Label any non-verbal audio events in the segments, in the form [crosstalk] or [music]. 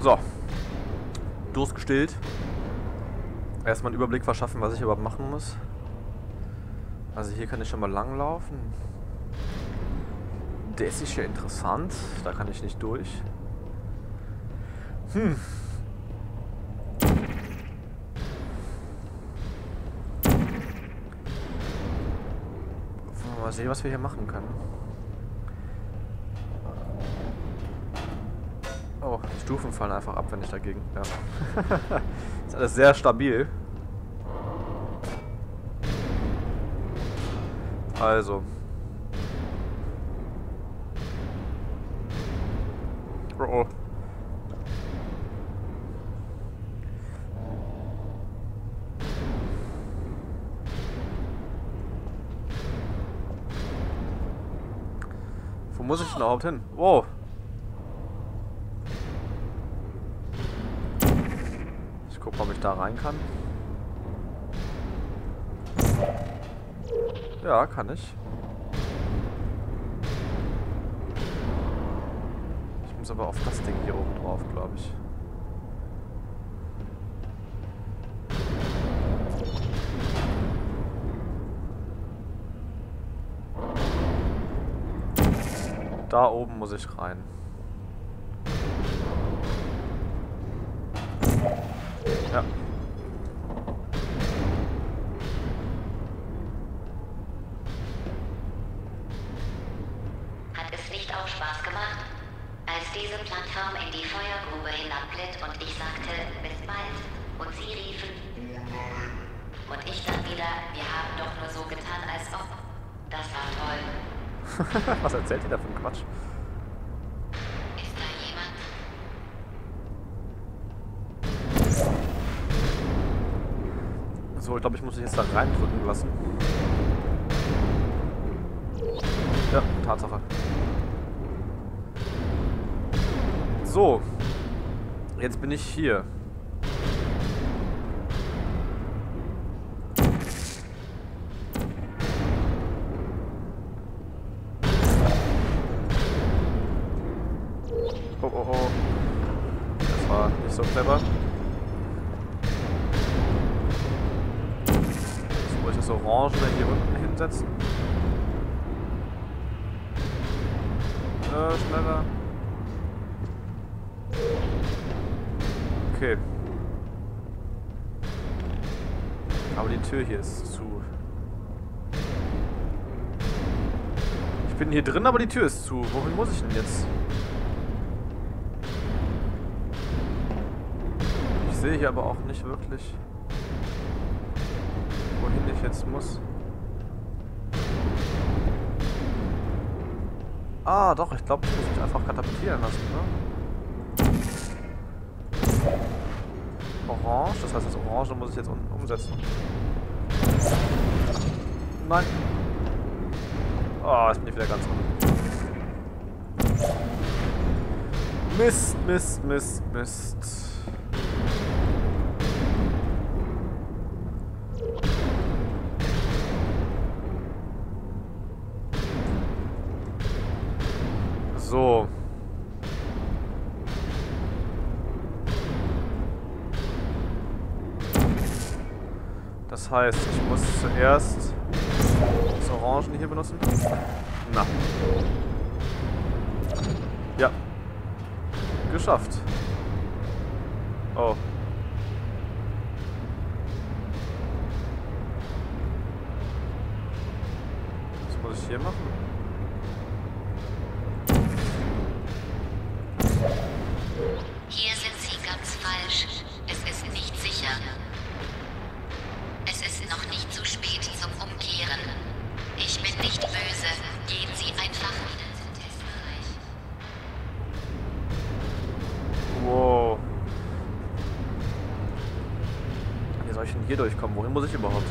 So. Durst gestillt. Erstmal einen Überblick verschaffen, was ich überhaupt machen muss. Also hier kann ich schon mal langlaufen. Das ist ja interessant. Da kann ich nicht durch. Hm. Mal sehen, was wir hier machen können. Oh, die Stufen fallen einfach ab, wenn ich dagegen. Ja. [laughs] ist alles sehr stabil. Also. Oh oh. Wo muss ich denn überhaupt hin? Wow. Ob ich da rein kann. Ja, kann ich. Ich muss aber auf das Ding hier oben drauf, glaube ich. Da oben muss ich rein. Das war toll. [laughs] Was erzählt ihr da für Quatsch? Ist da jemand? So, ich glaube, ich muss dich jetzt da reindrücken lassen. Ja, Tatsache. So. Jetzt bin ich hier. So clever. Jetzt muss ich das Orange hier unten hinsetzen. Äh, schneller. Okay. Aber die Tür hier ist zu. Ich bin hier drin, aber die Tür ist zu. Wohin muss ich denn jetzt? Sehe hier aber auch nicht wirklich, wohin ich jetzt muss. Ah, doch, ich glaube, ich muss mich einfach katapultieren lassen, ne? Orange, das heißt, das Orange muss ich jetzt unten umsetzen. Nein. Oh, jetzt bin ich wieder ganz unten. Mist, Mist, Mist, Mist. Das heißt, ich muss zuerst das Orangen hier benutzen. Na. Ja. Geschafft. Oh. Hier durchkommen? Wohin muss ich überhaupt?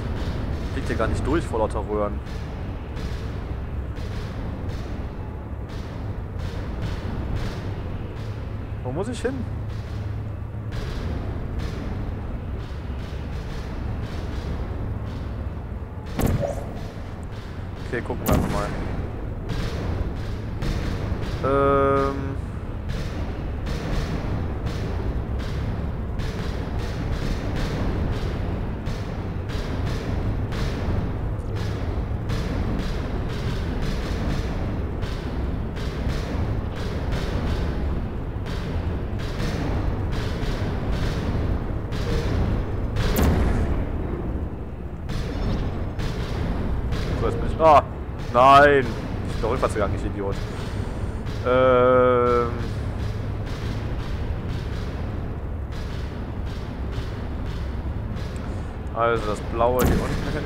Liegt hier gar nicht durch vor lauter Röhren. Wo muss ich hin? Okay, gucken wir einfach mal. Ähm. Nein. Ich bin rückwärts gegangen, ich Idiot. Ähm... Also das blaue hier unten hin.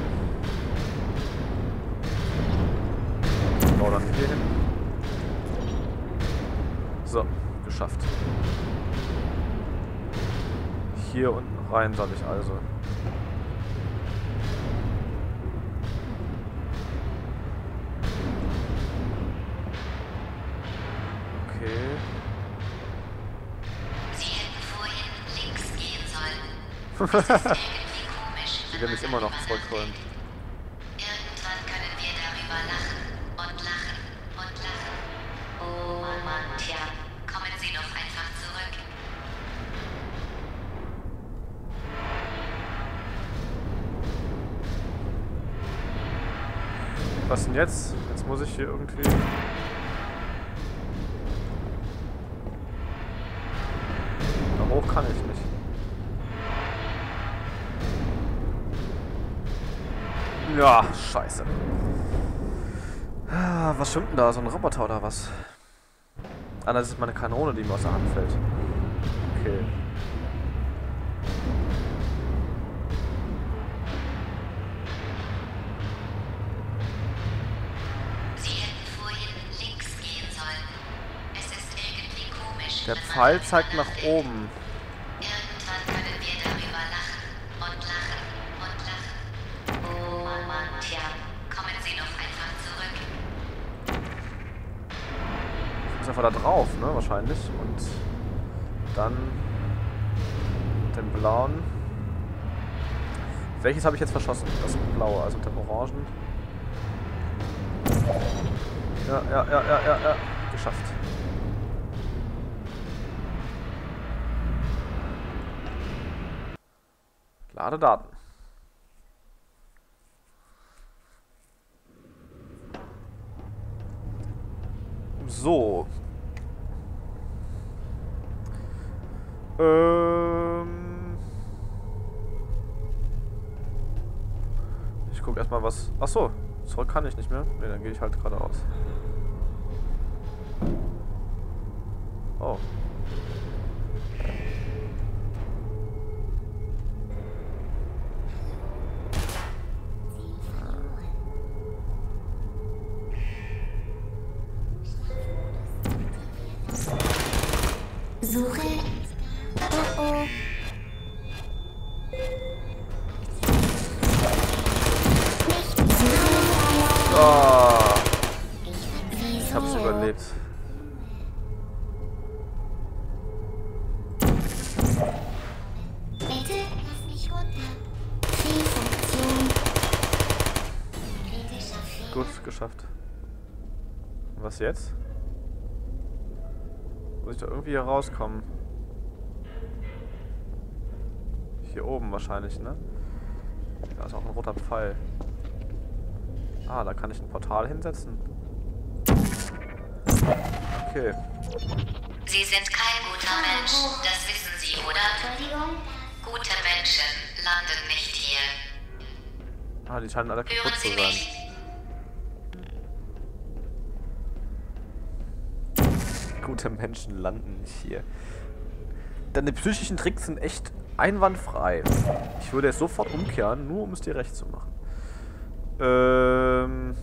Das blaue dann hier hin. So, geschafft. Hier unten rein soll ich also. [laughs] sollen. Das ist irgendwie komisch. Die will mich immer noch zurückholen. Irgendwann können wir darüber lachen und lachen und lachen. Oh Mann, tja. Kommen Sie doch einfach zurück. Was denn jetzt? Jetzt muss ich hier irgendwie... Ja, scheiße. Ah, Was schwimmt denn da? So ein Roboter oder was? Ah, das ist meine Kanone, die mir aus der Hand fällt. Okay. Der Pfeil zeigt nach oben. Einfach da drauf, ne? Wahrscheinlich. Und dann den blauen. Welches habe ich jetzt verschossen? Das blaue, also mit dem orangen. Ja, ja, ja, ja, ja, ja. Geschafft. Lade Daten. So. Ähm. Ich guck erstmal was. Achso, zurück kann ich nicht mehr. Ne, dann gehe ich halt geradeaus. Oh. Jetzt? Muss ich da irgendwie hier rauskommen? Hier oben wahrscheinlich, ne? Da ist auch ein roter Pfeil. Ah, da kann ich ein Portal hinsetzen. Okay. Sie sind kein guter Mensch, das wissen Sie, oder? Entschuldigung. Gute Menschen landen nicht hier. Ah, die scheinen alle Hören kaputt zu Sie sein. mich? Gute Menschen landen nicht hier. Deine psychischen Tricks sind echt einwandfrei. Ich würde jetzt sofort umkehren, nur um es dir recht zu machen. Ähm.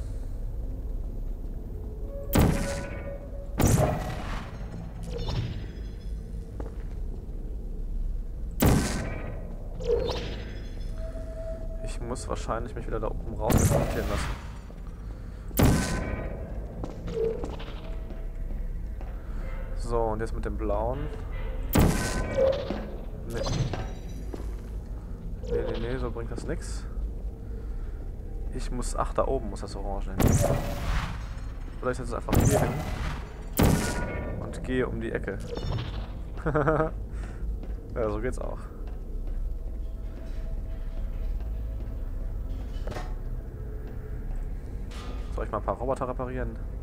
Ich muss wahrscheinlich mich wieder da oben raus lassen. So, und jetzt mit dem blauen. Nee. Nee, nee, nee, so bringt das nix. Ich muss. Ach, da oben muss das Orange hin. Oder ich setze es einfach hier hin. Und gehe um die Ecke. [laughs] ja, so geht's auch. Soll ich mal ein paar Roboter reparieren?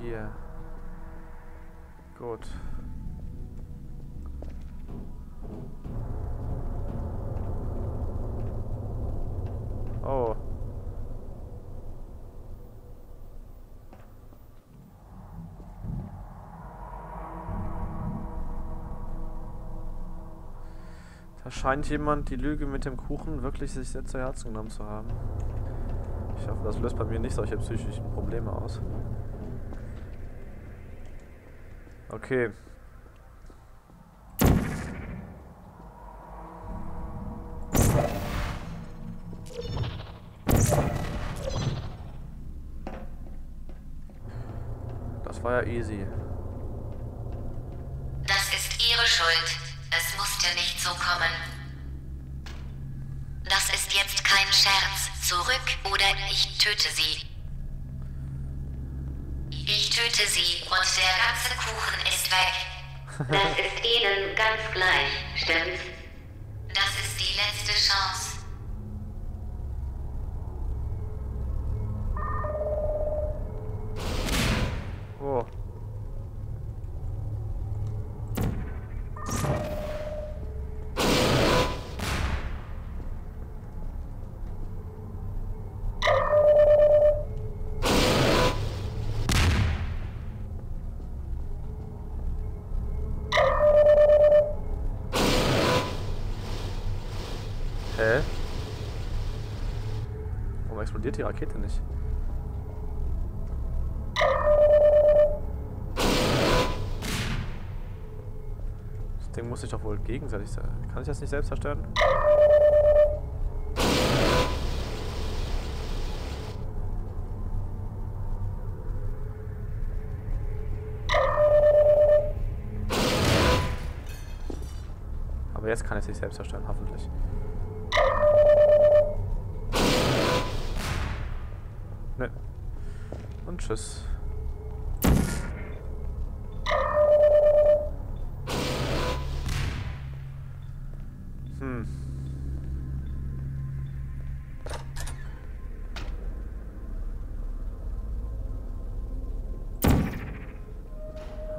Hier. Gut. Oh. Da scheint jemand die Lüge mit dem Kuchen wirklich sich sehr zu Herzen genommen zu haben. Ich hoffe, das löst bei mir nicht solche psychischen Probleme aus. Okay. Das war ja easy. Das ist Ihre Schuld. Es musste nicht so kommen. Das ist jetzt kein Scherz. Zurück oder ich töte Sie. Ich töte Sie und der ganze Kuchen ist weg. Das ist Ihnen ganz gleich, stimmt's? Das ist die letzte Chance. Explodiert die Rakete nicht? Das Ding muss sich doch wohl gegenseitig sein. Kann ich das nicht selbst zerstören? Aber jetzt kann es sich selbst zerstören, hoffentlich. Tschüss. Hm.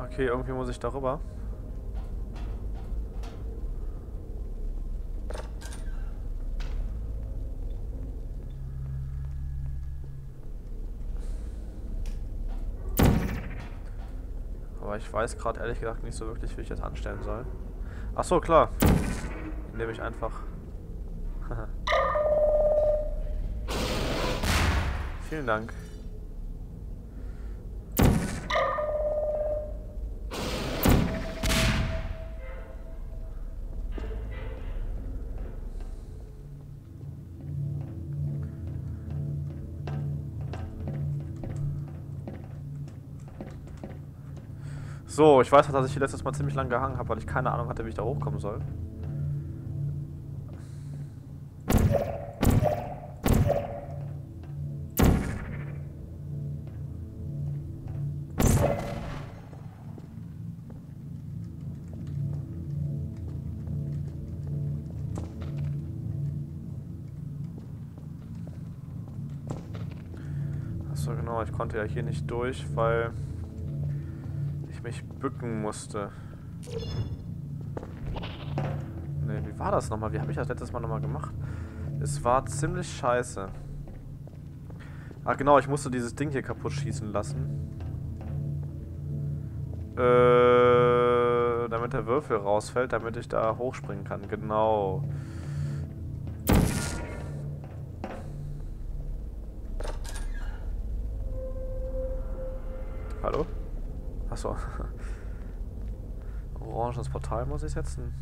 Okay, irgendwie muss ich darüber. Aber ich weiß gerade ehrlich gesagt nicht so wirklich, wie ich das anstellen soll. Ach so, klar. Indem ich einfach... [laughs] Vielen Dank. So, ich weiß noch, dass ich hier letztes Mal ziemlich lange gehangen habe, weil ich keine Ahnung hatte, wie ich da hochkommen soll. Achso, genau, ich konnte ja hier nicht durch, weil ich mich bücken musste. Ne, wie war das nochmal? Wie habe ich das letztes Mal nochmal gemacht? Es war ziemlich scheiße. Ach genau, ich musste dieses Ding hier kaputt schießen lassen. Äh, damit der Würfel rausfällt, damit ich da hochspringen kann. Genau. Hallo? Achso. [laughs] Oranges Portal muss ich setzen.